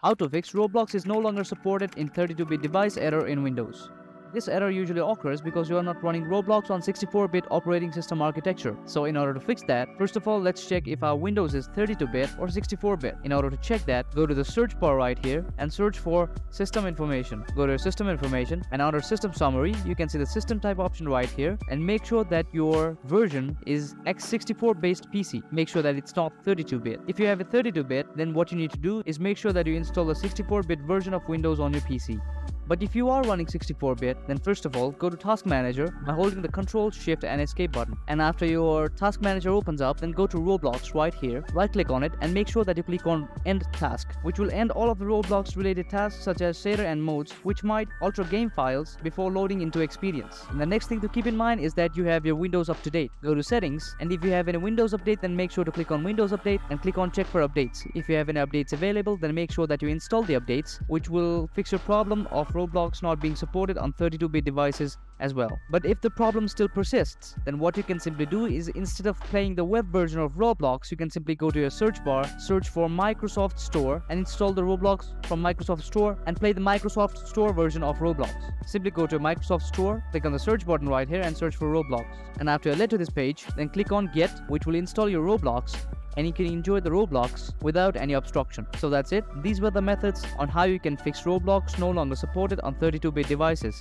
How to fix Roblox is no longer supported in 32-bit device error in Windows. This error usually occurs because you are not running Roblox on 64-bit operating system architecture. So in order to fix that, first of all, let's check if our Windows is 32-bit or 64-bit. In order to check that, go to the search bar right here and search for system information. Go to system information and under system summary, you can see the system type option right here and make sure that your version is x64 based PC. Make sure that it's not 32-bit. If you have a 32-bit, then what you need to do is make sure that you install a 64-bit version of Windows on your PC. But if you are running 64-bit, then first of all, go to Task Manager by holding the Control, Shift and Escape button. And after your Task Manager opens up, then go to Roblox right here, right click on it and make sure that you click on End Task, which will end all of the Roblox related tasks such as shader and modes, which might alter game files before loading into Experience. And the next thing to keep in mind is that you have your Windows up to date. Go to Settings, and if you have any Windows update, then make sure to click on Windows Update and click on Check for Updates. If you have any updates available, then make sure that you install the updates, which will fix your problem of Roblox not being supported on 32-bit devices as well. But if the problem still persists, then what you can simply do is instead of playing the web version of Roblox, you can simply go to your search bar, search for Microsoft Store and install the Roblox from Microsoft Store and play the Microsoft Store version of Roblox. Simply go to Microsoft Store, click on the search button right here and search for Roblox. And after you're led to this page, then click on Get, which will install your Roblox and you can enjoy the Roblox without any obstruction. So that's it. These were the methods on how you can fix Roblox no longer supported on 32-bit devices.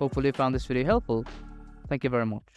Hopefully you found this video helpful. Thank you very much.